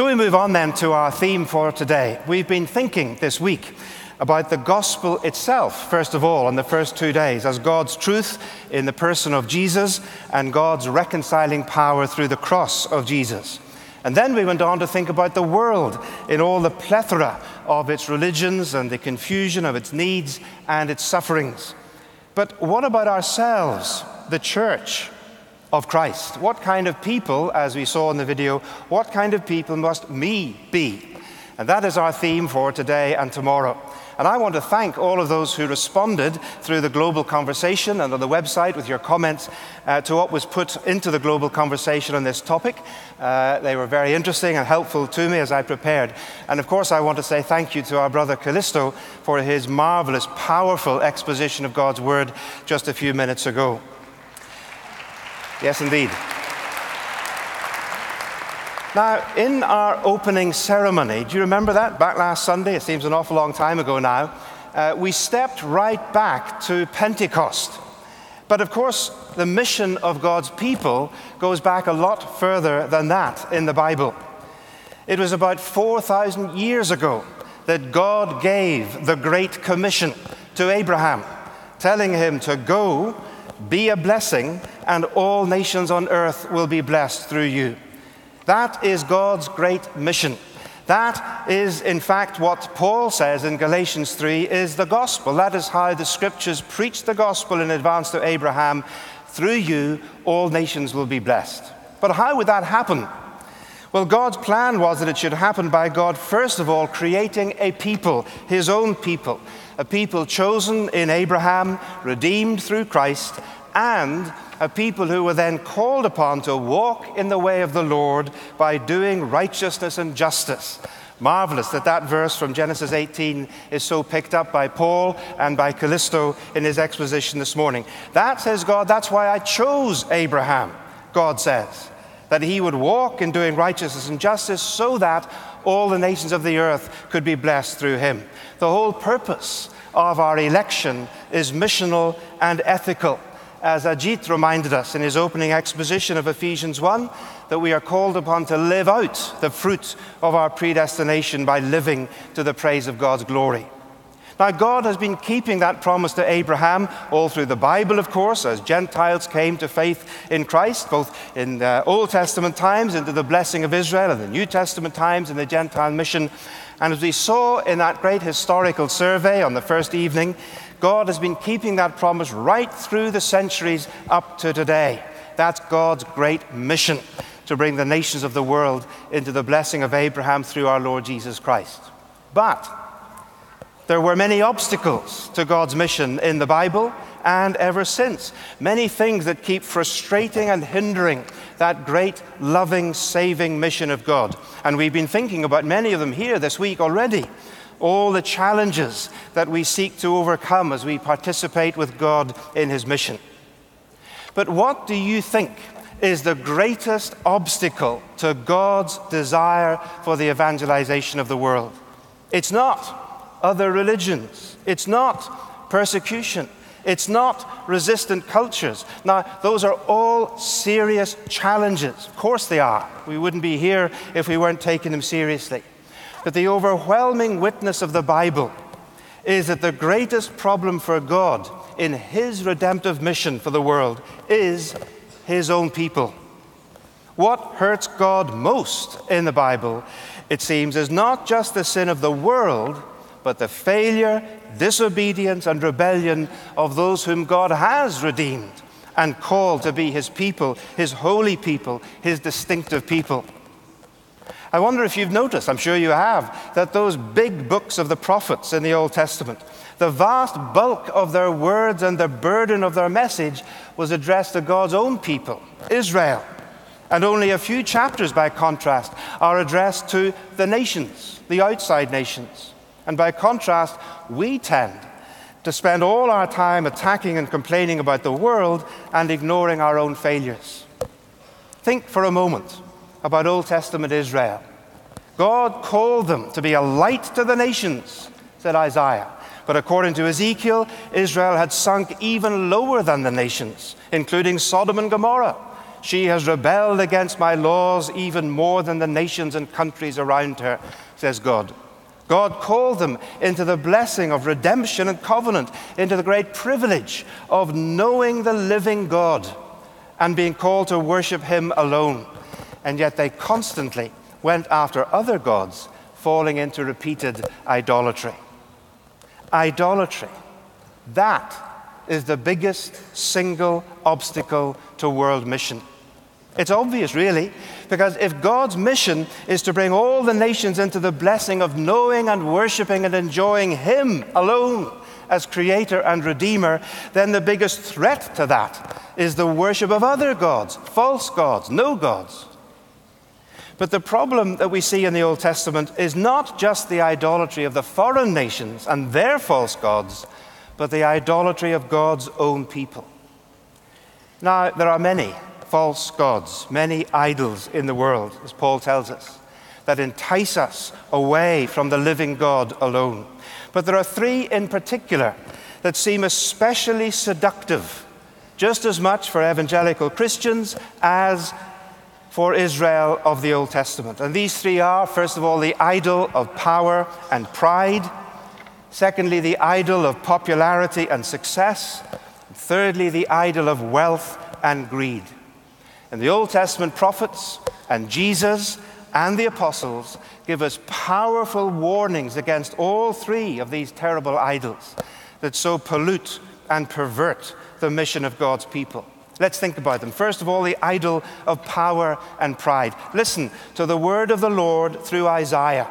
So we move on then to our theme for today. We've been thinking this week about the gospel itself, first of all, on the first two days, as God's truth in the person of Jesus and God's reconciling power through the cross of Jesus. And then we went on to think about the world in all the plethora of its religions and the confusion of its needs and its sufferings. But what about ourselves, the church? Of Christ. What kind of people, as we saw in the video, what kind of people must me be? And that is our theme for today and tomorrow. And I want to thank all of those who responded through the global conversation and on the website with your comments uh, to what was put into the global conversation on this topic. Uh, they were very interesting and helpful to me as I prepared. And of course, I want to say thank you to our brother Calisto for his marvelous, powerful exposition of God's Word just a few minutes ago. Yes, indeed. Now, in our opening ceremony, do you remember that back last Sunday? It seems an awful long time ago now. Uh, we stepped right back to Pentecost. But of course, the mission of God's people goes back a lot further than that in the Bible. It was about 4,000 years ago that God gave the Great Commission to Abraham, telling him to go be a blessing, and all nations on earth will be blessed through you. That is God's great mission. That is, in fact, what Paul says in Galatians 3 is the gospel. That is how the scriptures preach the gospel in advance to Abraham. Through you, all nations will be blessed. But how would that happen? Well, God's plan was that it should happen by God, first of all, creating a people, his own people, a people chosen in Abraham, redeemed through Christ, and a people who were then called upon to walk in the way of the Lord by doing righteousness and justice. Marvelous that that verse from Genesis 18 is so picked up by Paul and by Calisto in his exposition this morning. That says God, that's why I chose Abraham, God says, that he would walk in doing righteousness and justice so that all the nations of the earth could be blessed through him. The whole purpose of our election is missional and ethical. As Ajith reminded us in his opening exposition of Ephesians 1, that we are called upon to live out the fruit of our predestination by living to the praise of God's glory. Now, God has been keeping that promise to Abraham all through the Bible, of course, as Gentiles came to faith in Christ, both in the Old Testament times into the blessing of Israel and the New Testament times in the Gentile mission. And as we saw in that great historical survey on the first evening, God has been keeping that promise right through the centuries up to today. That's God's great mission to bring the nations of the world into the blessing of Abraham through our Lord Jesus Christ. But there were many obstacles to God's mission in the Bible and ever since. Many things that keep frustrating and hindering that great, loving, saving mission of God. And we've been thinking about many of them here this week already. All the challenges that we seek to overcome as we participate with God in His mission. But what do you think is the greatest obstacle to God's desire for the evangelization of the world? It's not other religions. It's not persecution. It's not resistant cultures. Now, those are all serious challenges. Of course, they are. We wouldn't be here if we weren't taking them seriously. But the overwhelming witness of the Bible is that the greatest problem for God in His redemptive mission for the world is His own people. What hurts God most in the Bible, it seems, is not just the sin of the world but the failure, disobedience, and rebellion of those whom God has redeemed and called to be his people, his holy people, his distinctive people. I wonder if you've noticed, I'm sure you have, that those big books of the prophets in the Old Testament, the vast bulk of their words and the burden of their message was addressed to God's own people, Israel. And only a few chapters, by contrast, are addressed to the nations, the outside nations. And by contrast, we tend to spend all our time attacking and complaining about the world and ignoring our own failures. Think for a moment about Old Testament Israel. God called them to be a light to the nations, said Isaiah. But according to Ezekiel, Israel had sunk even lower than the nations, including Sodom and Gomorrah. She has rebelled against my laws even more than the nations and countries around her, says God. God called them into the blessing of redemption and covenant, into the great privilege of knowing the living God and being called to worship Him alone. And yet they constantly went after other gods, falling into repeated idolatry. Idolatry. That is the biggest single obstacle to world mission. It's obvious, really, because if God's mission is to bring all the nations into the blessing of knowing and worshiping and enjoying Him alone as Creator and Redeemer, then the biggest threat to that is the worship of other gods, false gods, no gods. But the problem that we see in the Old Testament is not just the idolatry of the foreign nations and their false gods, but the idolatry of God's own people. Now, there are many false gods, many idols in the world, as Paul tells us, that entice us away from the living God alone. But there are three in particular that seem especially seductive, just as much for evangelical Christians as for Israel of the Old Testament. And these three are, first of all, the idol of power and pride, secondly, the idol of popularity and success, and thirdly, the idol of wealth and greed. And the Old Testament prophets and Jesus and the apostles give us powerful warnings against all three of these terrible idols that so pollute and pervert the mission of God's people. Let's think about them. First of all, the idol of power and pride. Listen to the word of the Lord through Isaiah.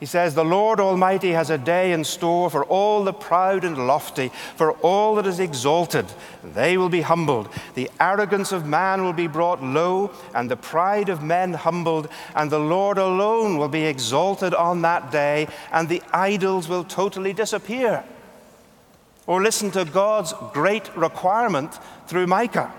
He says, The Lord Almighty has a day in store for all the proud and lofty, for all that is exalted. They will be humbled. The arrogance of man will be brought low, and the pride of men humbled, and the Lord alone will be exalted on that day, and the idols will totally disappear. Or listen to God's great requirement through Micah.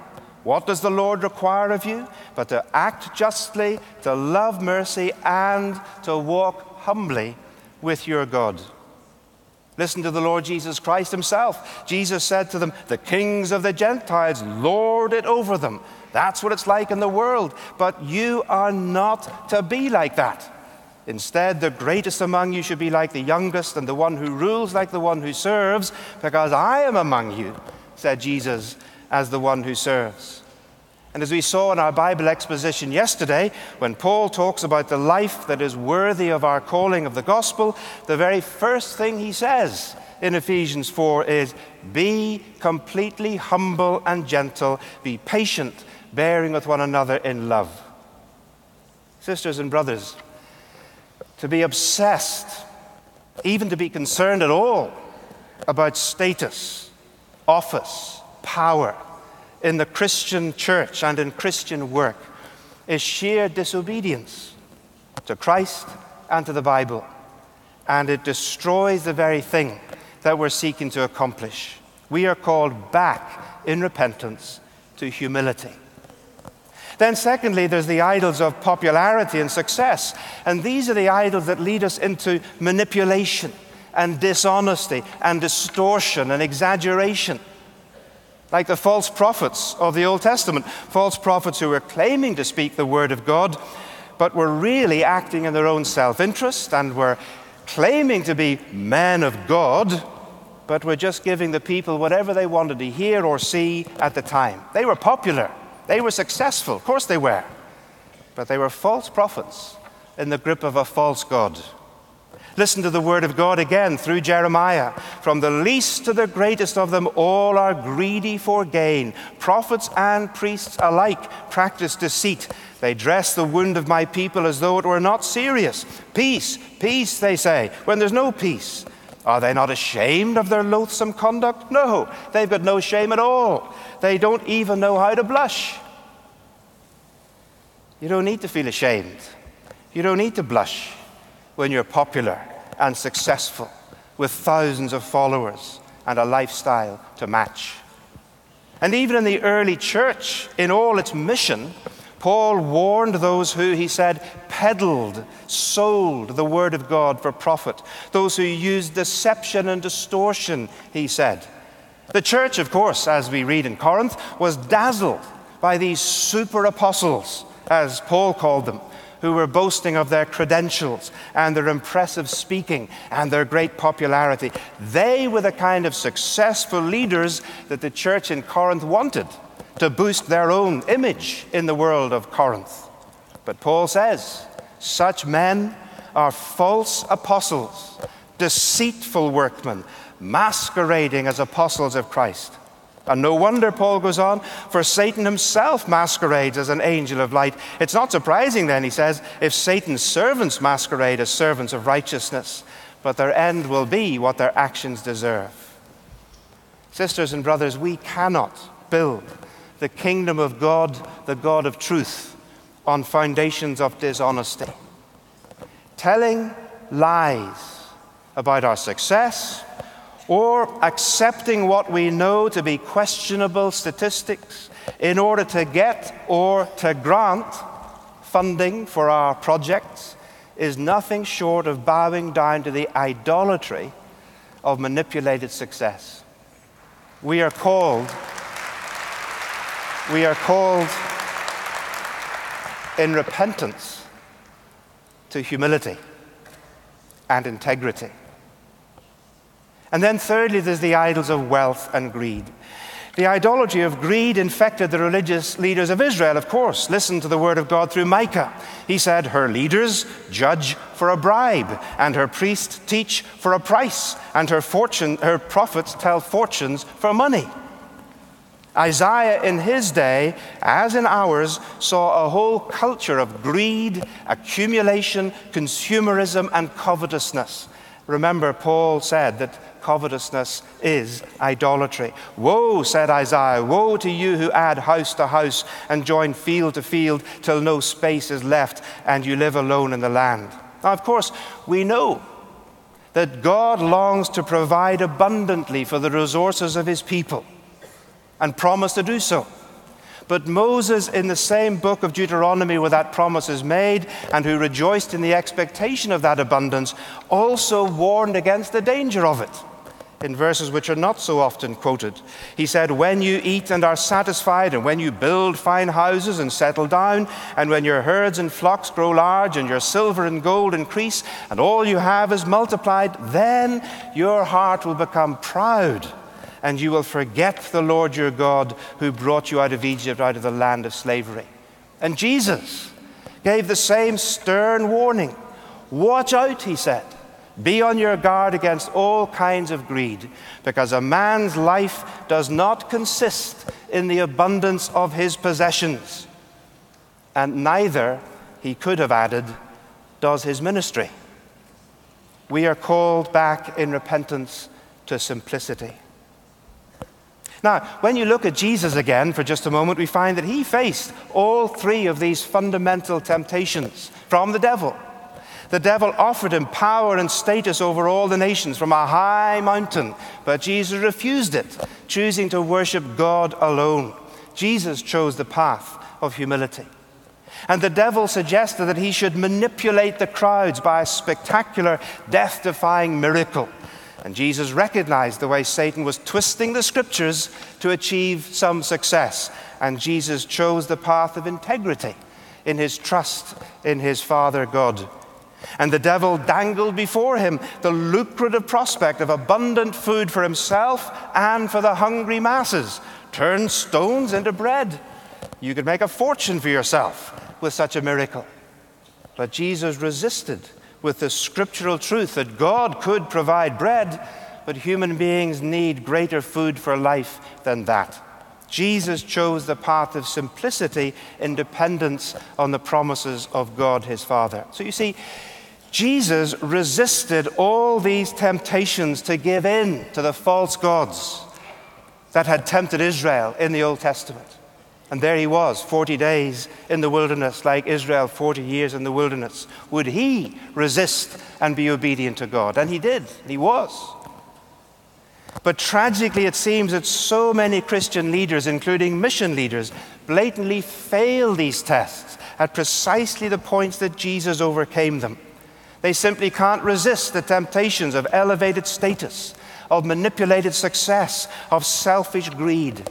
What does the Lord require of you? But to act justly, to love mercy, and to walk humbly with your God. Listen to the Lord Jesus Christ himself. Jesus said to them, The kings of the Gentiles lord it over them. That's what it's like in the world. But you are not to be like that. Instead, the greatest among you should be like the youngest, and the one who rules like the one who serves, because I am among you, said Jesus, as the one who serves. And as we saw in our Bible exposition yesterday, when Paul talks about the life that is worthy of our calling of the gospel, the very first thing he says in Ephesians 4 is Be completely humble and gentle, be patient, bearing with one another in love. Sisters and brothers, to be obsessed, even to be concerned at all about status, office, power, in the Christian church and in Christian work is sheer disobedience to Christ and to the Bible. And it destroys the very thing that we're seeking to accomplish. We are called back in repentance to humility. Then, secondly, there's the idols of popularity and success. And these are the idols that lead us into manipulation and dishonesty and distortion and exaggeration like the false prophets of the Old Testament, false prophets who were claiming to speak the word of God, but were really acting in their own self interest and were claiming to be men of God, but were just giving the people whatever they wanted to hear or see at the time. They were popular, they were successful, of course they were, but they were false prophets in the grip of a false God. Listen to the word of God again through Jeremiah. From the least to the greatest of them, all are greedy for gain. Prophets and priests alike practice deceit. They dress the wound of my people as though it were not serious. Peace, peace, they say, when there's no peace. Are they not ashamed of their loathsome conduct? No, they've got no shame at all. They don't even know how to blush. You don't need to feel ashamed. You don't need to blush when you're popular and successful with thousands of followers and a lifestyle to match. And even in the early church, in all its mission, Paul warned those who, he said, peddled, sold the word of God for profit, those who used deception and distortion, he said. The church, of course, as we read in Corinth, was dazzled by these super apostles, as Paul called them, who were boasting of their credentials and their impressive speaking and their great popularity. They were the kind of successful leaders that the church in Corinth wanted to boost their own image in the world of Corinth. But Paul says, such men are false apostles, deceitful workmen, masquerading as apostles of Christ. And no wonder, Paul goes on, for Satan himself masquerades as an angel of light. It's not surprising, then, he says, if Satan's servants masquerade as servants of righteousness, but their end will be what their actions deserve. Sisters and brothers, we cannot build the kingdom of God, the God of truth, on foundations of dishonesty. Telling lies about our success, or accepting what we know to be questionable statistics in order to get or to grant funding for our projects is nothing short of bowing down to the idolatry of manipulated success. We are called, we are called in repentance to humility and integrity. And then, thirdly, there's the idols of wealth and greed. The idolatry of greed infected the religious leaders of Israel, of course. Listen to the word of God through Micah. He said, Her leaders judge for a bribe, and her priests teach for a price, and her, fortune, her prophets tell fortunes for money. Isaiah, in his day, as in ours, saw a whole culture of greed, accumulation, consumerism, and covetousness. Remember, Paul said that covetousness is idolatry. Woe, said Isaiah, woe to you who add house to house and join field to field till no space is left and you live alone in the land. Now, of course, we know that God longs to provide abundantly for the resources of his people and promised to do so. But Moses, in the same book of Deuteronomy where that promise is made, and who rejoiced in the expectation of that abundance, also warned against the danger of it in verses which are not so often quoted. He said, When you eat and are satisfied, and when you build fine houses and settle down, and when your herds and flocks grow large, and your silver and gold increase, and all you have is multiplied, then your heart will become proud, and you will forget the Lord your God who brought you out of Egypt, out of the land of slavery. And Jesus gave the same stern warning. Watch out, he said. Be on your guard against all kinds of greed, because a man's life does not consist in the abundance of his possessions. And neither, he could have added, does his ministry. We are called back in repentance to simplicity. Now, when you look at Jesus again for just a moment, we find that he faced all three of these fundamental temptations from the devil the devil offered him power and status over all the nations from a high mountain, but Jesus refused it, choosing to worship God alone. Jesus chose the path of humility. And the devil suggested that he should manipulate the crowds by a spectacular, death defying miracle. And Jesus recognized the way Satan was twisting the scriptures to achieve some success. And Jesus chose the path of integrity in his trust in his Father God. And the devil dangled before him the lucrative prospect of abundant food for himself and for the hungry masses. Turn stones into bread. You could make a fortune for yourself with such a miracle. But Jesus resisted with the scriptural truth that God could provide bread, but human beings need greater food for life than that. Jesus chose the path of simplicity in dependence on the promises of God his Father. So you see, Jesus resisted all these temptations to give in to the false gods that had tempted Israel in the Old Testament. And there he was, 40 days in the wilderness, like Israel, 40 years in the wilderness. Would he resist and be obedient to God? And he did, he was. But tragically, it seems that so many Christian leaders, including mission leaders, blatantly fail these tests at precisely the points that Jesus overcame them. They simply can't resist the temptations of elevated status, of manipulated success, of selfish greed.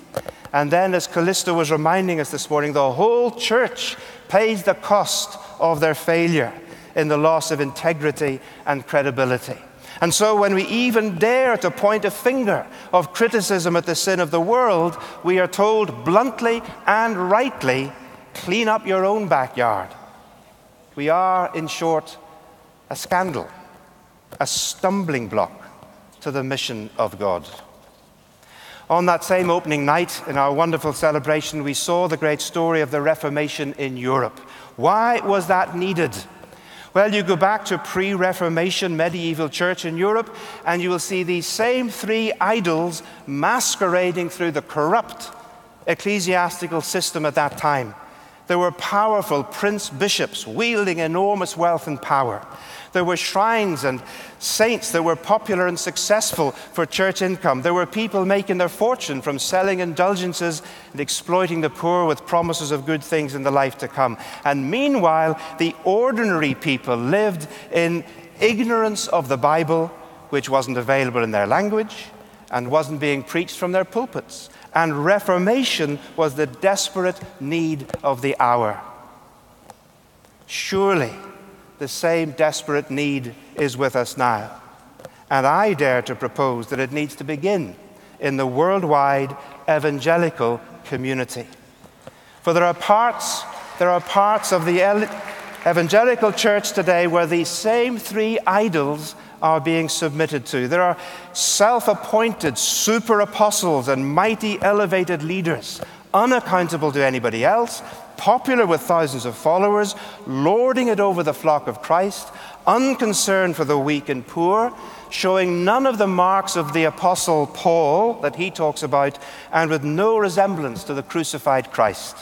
And then, as Calisto was reminding us this morning, the whole church pays the cost of their failure in the loss of integrity and credibility. And so, when we even dare to point a finger of criticism at the sin of the world, we are told bluntly and rightly clean up your own backyard. We are, in short, a scandal, a stumbling block to the mission of God. On that same opening night, in our wonderful celebration, we saw the great story of the Reformation in Europe. Why was that needed? Well, you go back to pre Reformation medieval church in Europe, and you will see these same three idols masquerading through the corrupt ecclesiastical system at that time. There were powerful prince bishops wielding enormous wealth and power. There were shrines and saints that were popular and successful for church income. There were people making their fortune from selling indulgences and exploiting the poor with promises of good things in the life to come. And meanwhile, the ordinary people lived in ignorance of the Bible, which wasn't available in their language and wasn't being preached from their pulpits. And reformation was the desperate need of the hour. Surely, the same desperate need is with us now. And I dare to propose that it needs to begin in the worldwide evangelical community. For there are parts, there are parts of the evangelical church today where these same three idols are being submitted to. There are self appointed super apostles and mighty elevated leaders, unaccountable to anybody else, popular with thousands of followers, lording it over the flock of Christ, unconcerned for the weak and poor, showing none of the marks of the Apostle Paul that he talks about, and with no resemblance to the crucified Christ.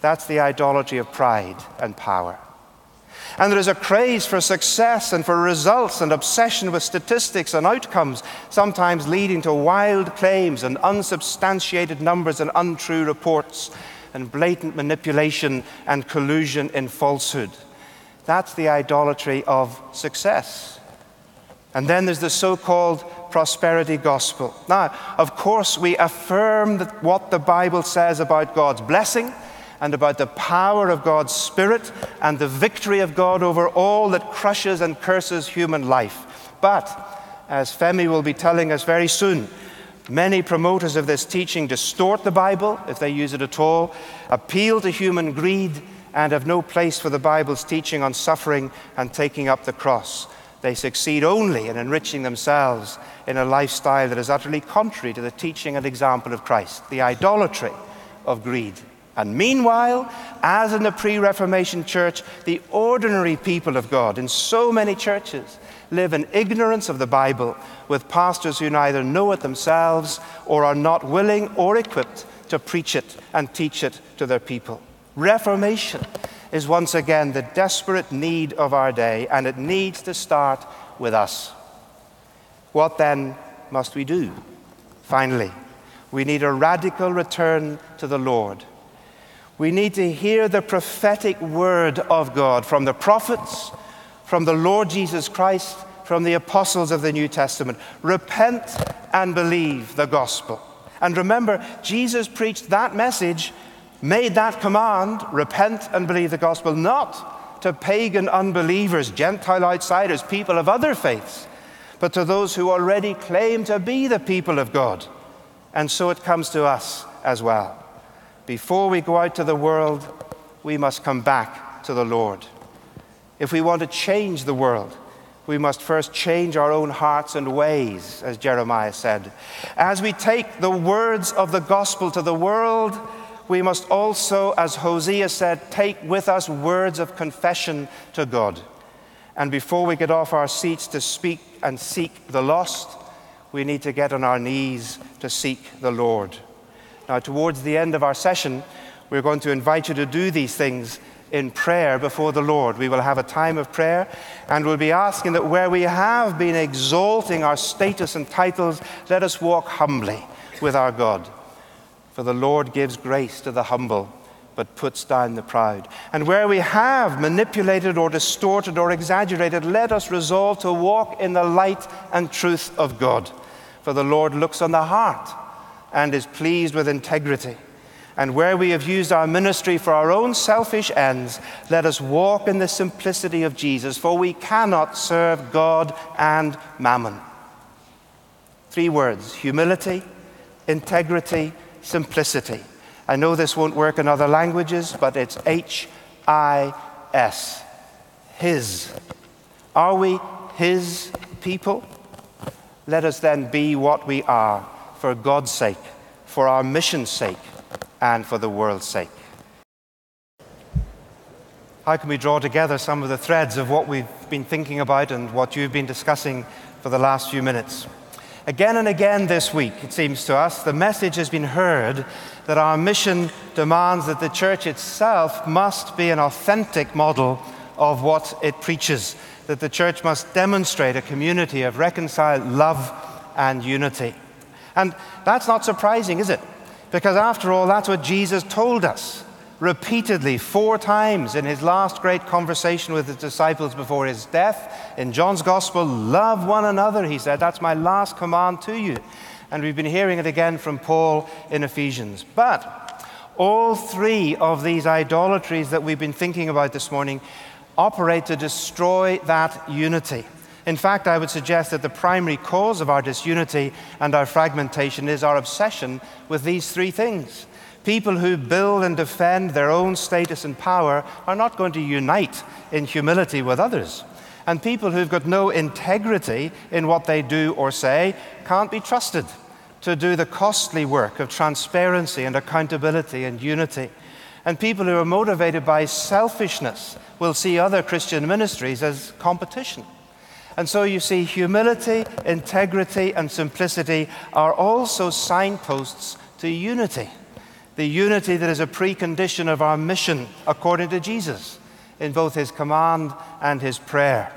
That's the idolatry of pride and power. And there is a craze for success and for results and obsession with statistics and outcomes, sometimes leading to wild claims and unsubstantiated numbers and untrue reports and blatant manipulation and collusion in falsehood. That's the idolatry of success. And then there's the so called prosperity gospel. Now, of course, we affirm what the Bible says about God's blessing and about the power of God's Spirit and the victory of God over all that crushes and curses human life. But, as Femi will be telling us very soon, Many promoters of this teaching distort the Bible, if they use it at all, appeal to human greed, and have no place for the Bible's teaching on suffering and taking up the cross. They succeed only in enriching themselves in a lifestyle that is utterly contrary to the teaching and example of Christ, the idolatry of greed. And meanwhile, as in the pre Reformation church, the ordinary people of God in so many churches live in ignorance of the Bible with pastors who neither know it themselves or are not willing or equipped to preach it and teach it to their people. Reformation is once again the desperate need of our day, and it needs to start with us. What then must we do? Finally, we need a radical return to the Lord. We need to hear the prophetic word of God from the prophets from the Lord Jesus Christ, from the apostles of the New Testament. Repent and believe the gospel. And remember, Jesus preached that message, made that command repent and believe the gospel, not to pagan unbelievers, Gentile outsiders, people of other faiths, but to those who already claim to be the people of God. And so it comes to us as well. Before we go out to the world, we must come back to the Lord. If we want to change the world, we must first change our own hearts and ways, as Jeremiah said. As we take the words of the gospel to the world, we must also, as Hosea said, take with us words of confession to God. And before we get off our seats to speak and seek the lost, we need to get on our knees to seek the Lord. Now, towards the end of our session, we're going to invite you to do these things in prayer before the Lord. We will have a time of prayer and we'll be asking that where we have been exalting our status and titles, let us walk humbly with our God. For the Lord gives grace to the humble, but puts down the proud. And where we have manipulated or distorted or exaggerated, let us resolve to walk in the light and truth of God. For the Lord looks on the heart and is pleased with integrity. And where we have used our ministry for our own selfish ends, let us walk in the simplicity of Jesus, for we cannot serve God and mammon. Three words humility, integrity, simplicity. I know this won't work in other languages, but it's H I S. His. Are we His people? Let us then be what we are for God's sake, for our mission's sake, and for the world's sake. How can we draw together some of the threads of what we've been thinking about and what you've been discussing for the last few minutes? Again and again this week, it seems to us, the message has been heard that our mission demands that the church itself must be an authentic model of what it preaches, that the church must demonstrate a community of reconciled love and unity. And that's not surprising, is it? Because after all, that's what Jesus told us repeatedly, four times in his last great conversation with his disciples before his death. In John's Gospel, love one another, he said. That's my last command to you. And we've been hearing it again from Paul in Ephesians. But all three of these idolatries that we've been thinking about this morning operate to destroy that unity. In fact, I would suggest that the primary cause of our disunity and our fragmentation is our obsession with these three things. People who build and defend their own status and power are not going to unite in humility with others. And people who've got no integrity in what they do or say can't be trusted to do the costly work of transparency and accountability and unity. And people who are motivated by selfishness will see other Christian ministries as competition. And so you see, humility, integrity, and simplicity are also signposts to unity the unity that is a precondition of our mission according to Jesus in both his command and his prayer.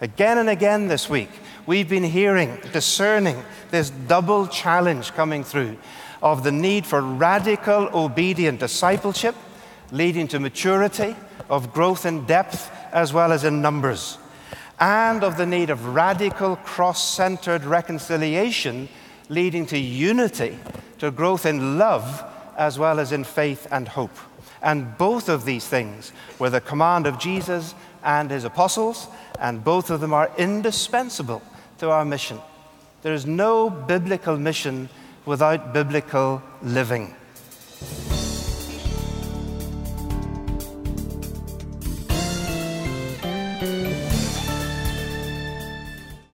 Again and again this week, we've been hearing, discerning this double challenge coming through of the need for radical, obedient discipleship, leading to maturity, of growth in depth as well as in numbers, and of the need of radical, cross centered reconciliation, leading to unity, to growth in love as well as in faith and hope. And both of these things were the command of Jesus and his apostles, and both of them are indispensable to our mission. There is no biblical mission without biblical living.